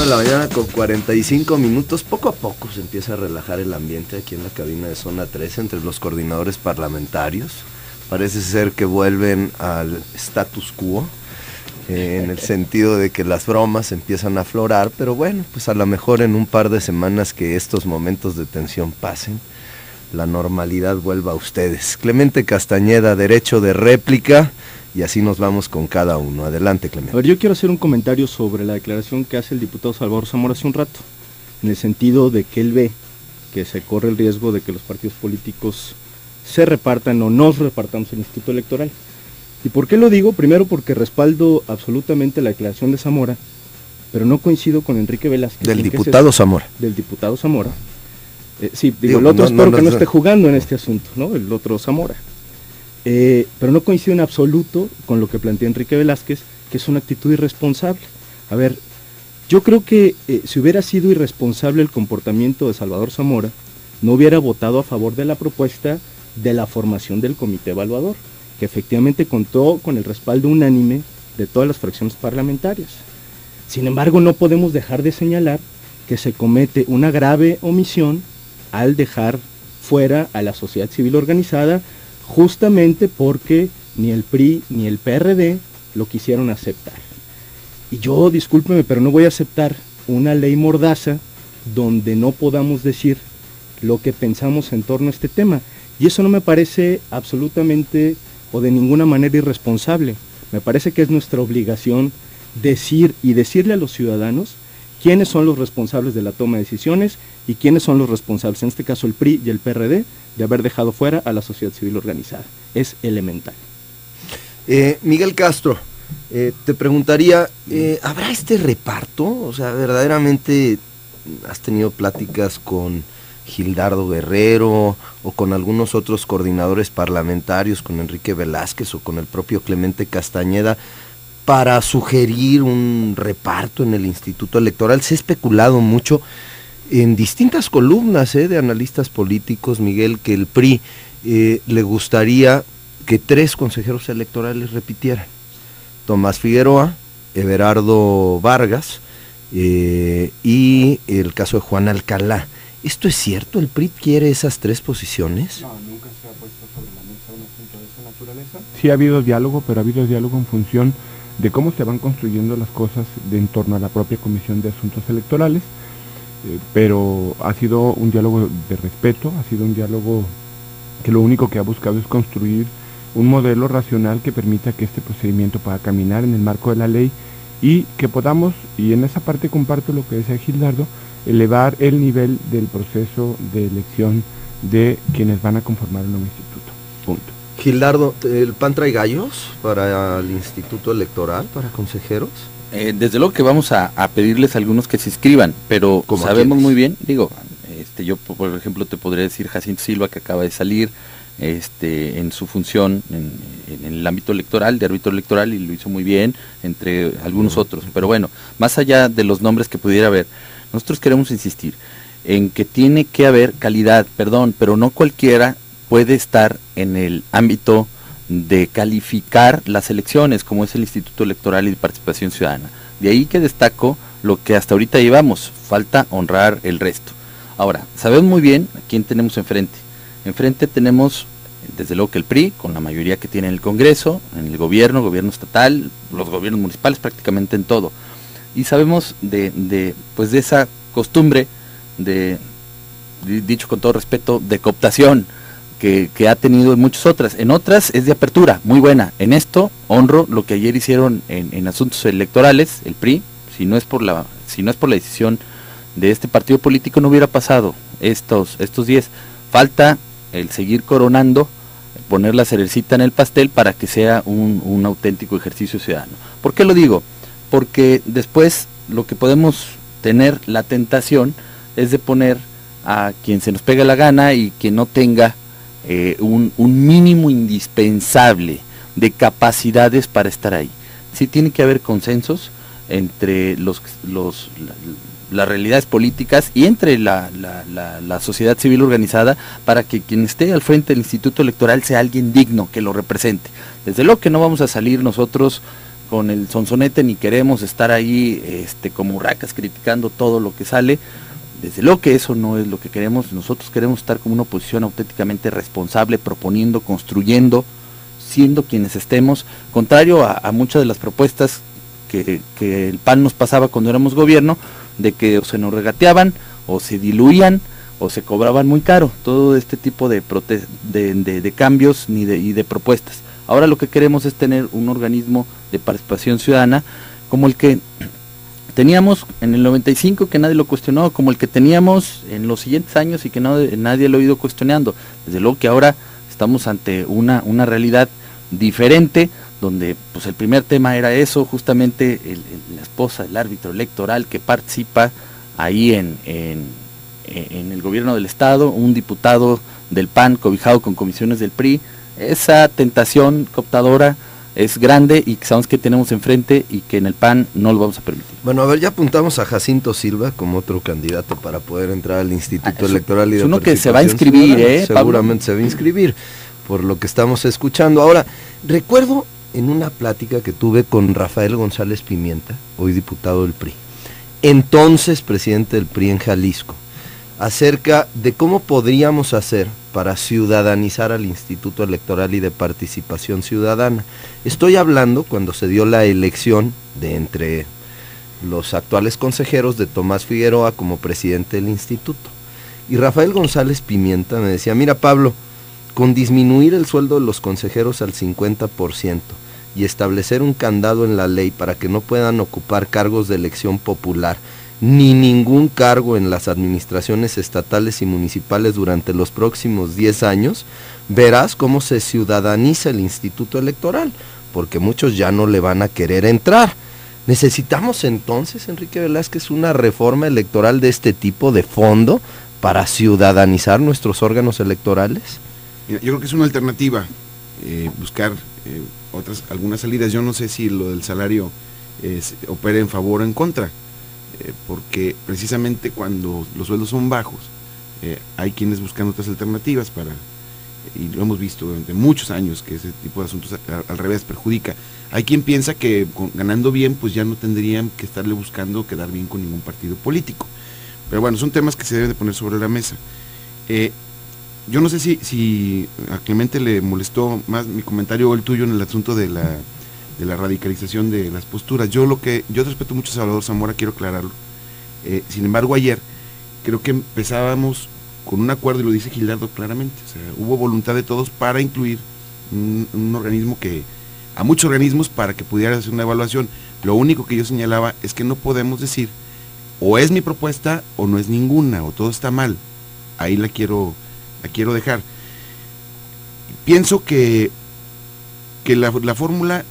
9 de la mañana con 45 minutos. Poco a poco se empieza a relajar el ambiente aquí en la cabina de Zona 13 entre los coordinadores parlamentarios. Parece ser que vuelven al status quo, eh, en el sentido de que las bromas empiezan a aflorar, pero bueno, pues a lo mejor en un par de semanas que estos momentos de tensión pasen, la normalidad vuelva a ustedes. Clemente Castañeda, derecho de réplica y así nos vamos con cada uno. Adelante, Clemente. A ver, yo quiero hacer un comentario sobre la declaración que hace el diputado Salvador Zamora hace un rato, en el sentido de que él ve que se corre el riesgo de que los partidos políticos se repartan o nos repartamos el Instituto Electoral. ¿Y por qué lo digo? Primero porque respaldo absolutamente la declaración de Zamora, pero no coincido con Enrique Velázquez. Del diputado Zamora. Del diputado Zamora. Eh, sí, digo, el otro espero que no esté jugando en este asunto, ¿no? El otro Zamora. Eh, pero no coincido en absoluto con lo que plantea Enrique Velázquez, que es una actitud irresponsable. A ver, yo creo que eh, si hubiera sido irresponsable el comportamiento de Salvador Zamora, no hubiera votado a favor de la propuesta de la formación del comité evaluador, que efectivamente contó con el respaldo unánime de todas las fracciones parlamentarias. Sin embargo, no podemos dejar de señalar que se comete una grave omisión al dejar fuera a la sociedad civil organizada justamente porque ni el PRI ni el PRD lo quisieron aceptar. Y yo, discúlpeme, pero no voy a aceptar una ley mordaza donde no podamos decir lo que pensamos en torno a este tema. Y eso no me parece absolutamente o de ninguna manera irresponsable. Me parece que es nuestra obligación decir y decirle a los ciudadanos quiénes son los responsables de la toma de decisiones y quiénes son los responsables, en este caso el PRI y el PRD, de haber dejado fuera a la sociedad civil organizada. Es elemental. Eh, Miguel Castro, eh, te preguntaría, eh, ¿habrá este reparto? O sea, verdaderamente has tenido pláticas con Gildardo Guerrero o con algunos otros coordinadores parlamentarios, con Enrique Velázquez o con el propio Clemente Castañeda, para sugerir un reparto en el Instituto Electoral. Se ha especulado mucho en distintas columnas de analistas políticos, Miguel, que el PRI le gustaría que tres consejeros electorales repitieran. Tomás Figueroa, Everardo Vargas eh, y el caso de Juan Alcalá. ¿Esto es cierto? ¿El PRI quiere esas tres posiciones? No, nunca se ha puesto sobre la mesa un asunto de esa naturaleza. Sí ha habido diálogo, pero ha habido diálogo en función de cómo se van construyendo las cosas de en torno a la propia Comisión de Asuntos Electorales, eh, pero ha sido un diálogo de respeto, ha sido un diálogo que lo único que ha buscado es construir un modelo racional que permita que este procedimiento pueda caminar en el marco de la ley y que podamos, y en esa parte comparto lo que decía Gildardo, elevar el nivel del proceso de elección de quienes van a conformar el nuevo instituto. Punto. Gildardo, ¿el PAN trae gallos para el instituto electoral, para consejeros? Eh, desde luego que vamos a, pedirles a algunos que se inscriban, pero sabemos muy bien, digo, este, yo por ejemplo te podría decir Jacinto Silva que acaba de salir, este, en su función en, el ámbito electoral, de árbitro electoral, y lo hizo muy bien, entre algunos otros. Pero bueno, más allá de los nombres que pudiera haber, nosotros queremos insistir en que tiene que haber calidad, perdón, pero no cualquiera puede estar en el ámbito de calificar las elecciones, como es el Instituto Electoral y de Participación Ciudadana. De ahí que destaco lo que hasta ahorita llevamos, falta honrar el resto. Ahora, sabemos muy bien a quién tenemos enfrente. Enfrente tenemos desde luego que el PRI, con la mayoría que tiene en el Congreso, en el gobierno, gobierno estatal, los gobiernos municipales, prácticamente en todo. Y sabemos de, pues de esa costumbre, de, dicho con todo respeto, de cooptación que, ha tenido en muchas otras. En otras es de apertura, muy buena. En esto honro lo que ayer hicieron en, asuntos electorales, el PRI, si no es por la, si no es por la decisión de este partido político no hubiera pasado estos estos días. Falta el seguir coronando poner la cerecita en el pastel para que sea un, auténtico ejercicio ciudadano. ¿Por qué lo digo? Porque después lo que podemos tener la tentación es de poner a quien se nos pega la gana y que no tenga eh, un, mínimo indispensable de capacidades para estar ahí. Sí tiene que haber consensos entre los, los, las realidades políticas y entre la, sociedad civil organizada para que quien esté al frente del instituto electoral sea alguien digno que lo represente. Desde luego que no vamos a salir nosotros con el sonsonete ni queremos estar ahí este, como racas criticando todo lo que sale. Desde luego que eso no es lo que queremos, nosotros queremos estar como una oposición auténticamente responsable, proponiendo, construyendo, siendo quienes estemos, contrario a, muchas de las propuestas que, el PAN nos pasaba cuando éramos gobierno, de que se nos regateaban o se diluían o se cobraban muy caro, todo este tipo de, cambios ni y de propuestas. Ahora lo que queremos es tener un organismo de participación ciudadana como el que teníamos en el 95 que nadie lo cuestionó, como el que teníamos en los siguientes años y que nadie lo ha ido cuestionando. Desde luego que ahora estamos ante una, una realidad diferente, donde pues el primer tema era eso, justamente la esposa del árbitro electoral que participa ahí en, en, en, el gobierno del Estado, un diputado del PAN cobijado con comisiones del PRI, esa tentación cooptadora es grande y sabemos que tenemos enfrente y que en el PAN no lo vamos a permitir. Bueno, a ver, ya apuntamos a Jacinto Silva como otro candidato para poder entrar al Instituto ah, Electoral y de uno que se va a inscribir, ¿eh? Seguramente se va a inscribir, por lo que estamos escuchando. Ahora, recuerdo en una plática que tuve con Rafael González Pimienta, hoy diputado del PRI, entonces presidente del PRI en Jalisco, acerca de cómo podríamos hacer para ciudadanizar al Instituto Electoral y de Participación Ciudadana. Estoy hablando cuando se dio la elección de entre los actuales consejeros de Tomás Figueroa como presidente del instituto. Y Rafael González Pimienta me decía, mira Pablo, con disminuir el sueldo de los consejeros al 50% y establecer un candado en la ley para que no puedan ocupar cargos de elección popular, ni ningún cargo en las administraciones estatales y municipales durante los próximos 10 años, verás cómo se ciudadaniza el instituto electoral, porque muchos ya no le van a querer entrar. ¿Necesitamos entonces, Enrique Velázquez, una reforma electoral de este tipo de fondo para ciudadanizar nuestros órganos electorales? Yo creo que es una alternativa eh, buscar eh, otras algunas salidas. Yo no sé si lo del salario eh, opera en favor o en contra eh, porque precisamente cuando los sueldos son bajos, eh, hay quienes buscan otras alternativas para, y lo hemos visto durante muchos años, que ese tipo de asuntos al, revés perjudica. Hay quien piensa que ganando bien, pues ya no tendrían que estarle buscando quedar bien con ningún partido político. Pero bueno, son temas que se deben de poner sobre la mesa. Eh, yo no sé si, si a Clemente le molestó más mi comentario o el tuyo en el asunto de la de la radicalización de las posturas. Yo lo que, yo respeto mucho a Salvador Zamora, quiero aclararlo. Eh, sin embargo, ayer creo que empezábamos con un acuerdo, y lo dice Gildardo claramente, o sea, hubo voluntad de todos para incluir un, organismo que, a muchos organismos para que pudiera hacer una evaluación. Lo único que yo señalaba es que no podemos decir, o es mi propuesta o no es ninguna, o todo está mal. Ahí la quiero, la quiero dejar. Pienso que, que la, la fórmula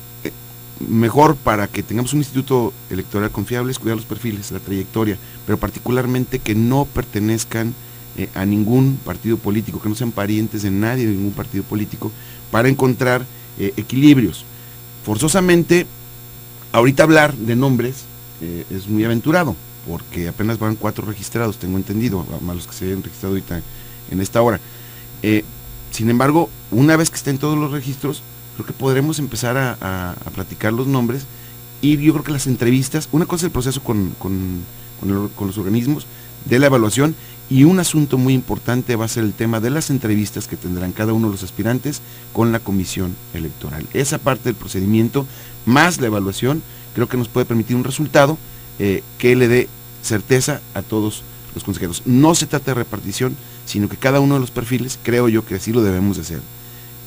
mejor para que tengamos un instituto electoral confiable es cuidar los perfiles, la trayectoria, pero particularmente que no pertenezcan eh, a ningún partido político, que no sean parientes de nadie de ningún partido político, para encontrar eh, equilibrios. Forzosamente, ahorita hablar de nombres eh, es muy aventurado, porque apenas van cuatro registrados, tengo entendido, a los que se hayan registrado ahorita en esta hora. sin embargo, una vez que estén todos los registros, creo que podremos empezar a, platicar los nombres y yo creo que las entrevistas, una cosa es el proceso con, los organismos de la evaluación y un asunto muy importante va a ser el tema de las entrevistas que tendrán cada uno de los aspirantes con la comisión electoral. Esa parte del procedimiento, más la evaluación, creo que nos puede permitir un resultado eh, que le dé certeza a todos los consejeros. No se trata de repartición, sino que cada uno de los perfiles, creo yo que así lo debemos de hacer,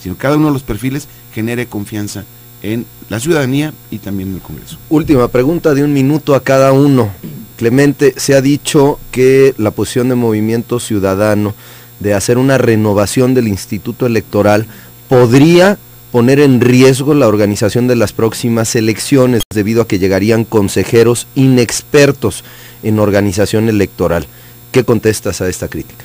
sino cada uno de los perfiles genere confianza en la ciudadanía y también en el Congreso. Última pregunta de un minuto a cada uno. Clemente, se ha dicho que la posición de Movimiento Ciudadano de hacer una renovación del Instituto Electoral podría poner en riesgo la organización de las próximas elecciones debido a que llegarían consejeros inexpertos en organización electoral. ¿Qué contestas a esta crítica?